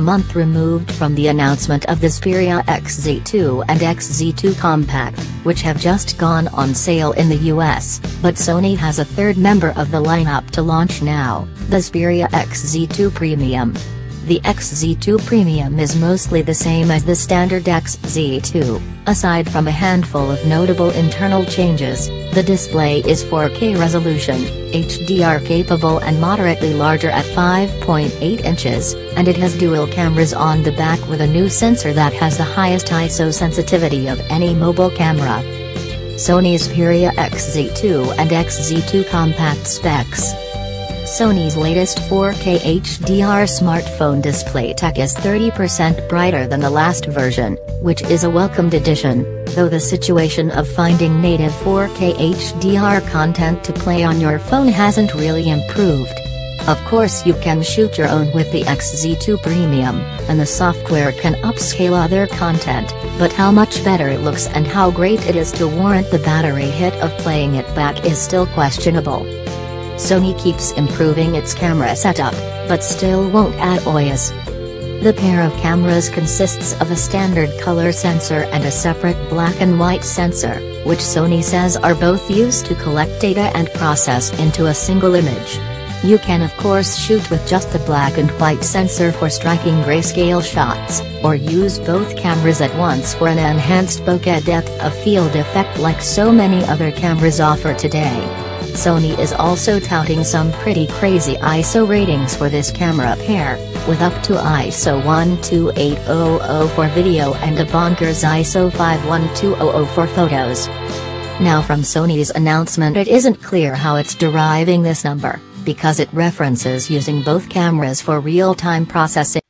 month removed from the announcement of the Xperia XZ2 and XZ2 Compact, which have just gone on sale in the US, but Sony has a third member of the lineup to launch now, the Xperia XZ2 Premium. The XZ2 Premium is mostly the same as the standard XZ2, aside from a handful of notable internal changes, the display is 4K resolution, HDR capable and moderately larger at 5.8 inches, and it has dual cameras on the back with a new sensor that has the highest ISO sensitivity of any mobile camera. Sony's Xperia XZ2 and XZ2 compact specs Sony's latest 4K HDR smartphone display tech is 30% brighter than the last version, which is a welcomed addition, though the situation of finding native 4K HDR content to play on your phone hasn't really improved. Of course you can shoot your own with the XZ2 Premium, and the software can upscale other content, but how much better it looks and how great it is to warrant the battery hit of playing it back is still questionable. Sony keeps improving its camera setup, but still won't add OIS. The pair of cameras consists of a standard color sensor and a separate black and white sensor, which Sony says are both used to collect data and process into a single image. You can of course shoot with just the black and white sensor for striking grayscale shots, or use both cameras at once for an enhanced bokeh depth of field effect like so many other cameras offer today. Sony is also touting some pretty crazy ISO ratings for this camera pair, with up to ISO 12800 for video and a bonkers ISO 51200 for photos. Now from Sony's announcement it isn't clear how it's deriving this number, because it references using both cameras for real-time processing.